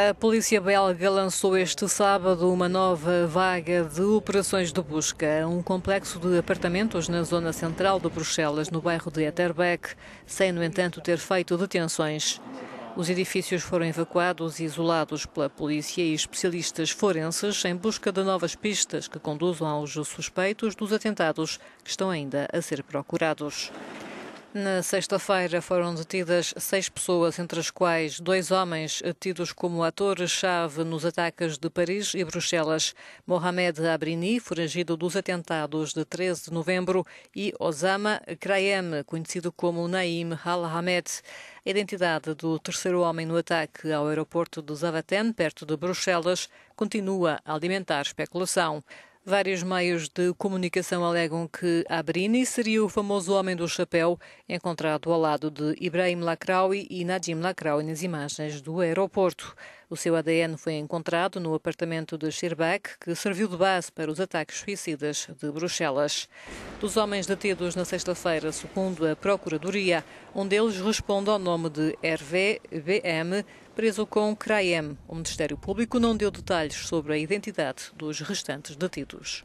A polícia belga lançou este sábado uma nova vaga de operações de busca. Um complexo de apartamentos na zona central de Bruxelas, no bairro de Etterbeek, sem, no entanto, ter feito detenções. Os edifícios foram evacuados e isolados pela polícia e especialistas forenses em busca de novas pistas que conduzam aos suspeitos dos atentados que estão ainda a ser procurados. Na sexta-feira foram detidas seis pessoas, entre as quais dois homens tidos como atores-chave nos ataques de Paris e Bruxelas. Mohamed Abrini, foragido dos atentados de 13 de novembro, e Osama Krayem, conhecido como Naim Al-Hamed. A identidade do terceiro homem no ataque ao aeroporto de Zaventem, perto de Bruxelas, continua a alimentar especulação. Vários meios de comunicação alegam que Abrini seria o famoso homem do chapéu encontrado ao lado de Ibrahim Lakraoui e Najim Lakraoui nas imagens do aeroporto. O seu ADN foi encontrado no apartamento de Schirbach, que serviu de base para os ataques suicidas de Bruxelas. Dos homens detidos na sexta-feira, segundo a Procuradoria, um deles responde ao nome de Hervé BM, preso com Kraem. O Ministério Público não deu detalhes sobre a identidade dos restantes detidos.